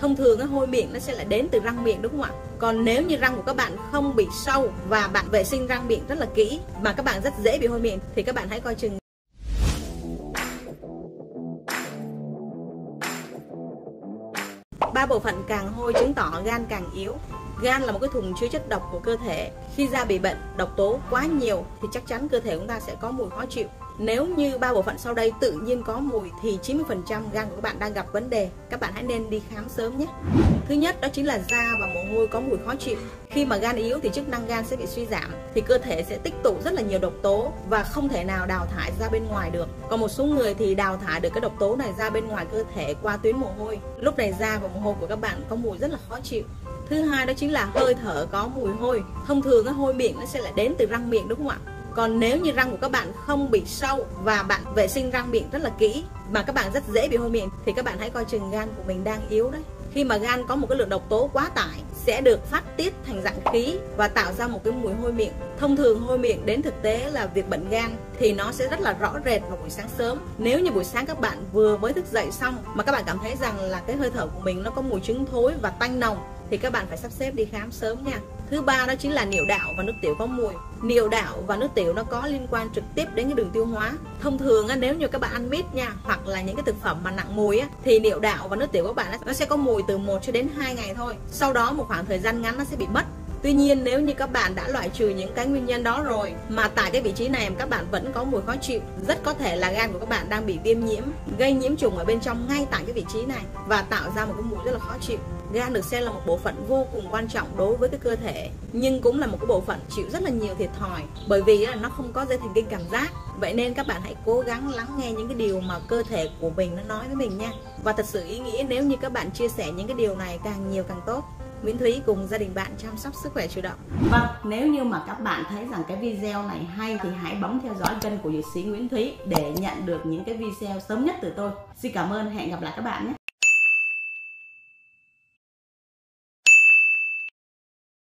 thông thường cái hôi miệng nó sẽ lại đến từ răng miệng đúng không ạ? Còn nếu như răng của các bạn không bị sâu và bạn vệ sinh răng miệng rất là kỹ mà các bạn rất dễ bị hôi miệng thì các bạn hãy coi chừng. Ba bộ phận càng hôi chứng tỏ gan càng yếu. Gan là một cái thùng chứa chất độc của cơ thể. Khi da bị bệnh, độc tố quá nhiều thì chắc chắn cơ thể chúng ta sẽ có mùi khó chịu nếu như ba bộ phận sau đây tự nhiên có mùi thì 90% gan của các bạn đang gặp vấn đề. Các bạn hãy nên đi khám sớm nhé. Thứ nhất, đó chính là da và mồ hôi có mùi khó chịu. Khi mà gan yếu thì chức năng gan sẽ bị suy giảm, thì cơ thể sẽ tích tụ rất là nhiều độc tố và không thể nào đào thải ra bên ngoài được. Còn một số người thì đào thải được cái độc tố này ra bên ngoài cơ thể qua tuyến mồ hôi. Lúc này da và mồ hôi của các bạn có mùi rất là khó chịu. Thứ hai, đó chính là hơi thở có mùi hôi. Thông thường cái hôi miệng nó sẽ lại đến từ răng miệng, đúng không ạ? Còn nếu như răng của các bạn không bị sâu và bạn vệ sinh răng miệng rất là kỹ, mà các bạn rất dễ bị hôi miệng, thì các bạn hãy coi chừng gan của mình đang yếu đấy. Khi mà gan có một cái lượng độc tố quá tải, sẽ được phát tiết thành dạng khí và tạo ra một cái mùi hôi miệng. Thông thường hôi miệng đến thực tế là việc bệnh gan thì nó sẽ rất là rõ rệt vào buổi sáng sớm. Nếu như buổi sáng các bạn vừa mới thức dậy xong mà các bạn cảm thấy rằng là cái hơi thở của mình nó có mùi trứng thối và tanh nồng, thì các bạn phải sắp xếp đi khám sớm nha thứ ba đó chính là niệu đạo và nước tiểu có mùi. Niệu đạo và nước tiểu nó có liên quan trực tiếp đến cái đường tiêu hóa. Thông thường á, nếu như các bạn ăn mít nha hoặc là những cái thực phẩm mà nặng mùi á, thì niệu đạo và nước tiểu của bạn á, nó sẽ có mùi từ 1 cho đến 2 ngày thôi. Sau đó một khoảng thời gian ngắn nó sẽ bị mất. Tuy nhiên nếu như các bạn đã loại trừ những cái nguyên nhân đó rồi mà tại cái vị trí này các bạn vẫn có mùi khó chịu, rất có thể là gan của các bạn đang bị viêm nhiễm, gây nhiễm trùng ở bên trong ngay tại cái vị trí này và tạo ra một cái mùi rất là khó chịu. Gan được xem là một bộ phận vô cùng quan trọng đối với cái cơ thể nhưng cũng là một cái bộ phận chịu rất là nhiều thiệt thòi bởi vì là nó không có dây thần kinh cảm giác. Vậy nên các bạn hãy cố gắng lắng nghe những cái điều mà cơ thể của mình nó nói với mình nha. Và thật sự ý nghĩa nếu như các bạn chia sẻ những cái điều này càng nhiều càng tốt. Nguyễn Thúy cùng gia đình bạn chăm sóc sức khỏe chủ động. Vâng, nếu như mà các bạn thấy rằng cái video này hay thì hãy bấm theo dõi kênh của dược sĩ Nguyễn Thúy để nhận được những cái video sớm nhất từ tôi. Xin cảm ơn, hẹn gặp lại các bạn nhé.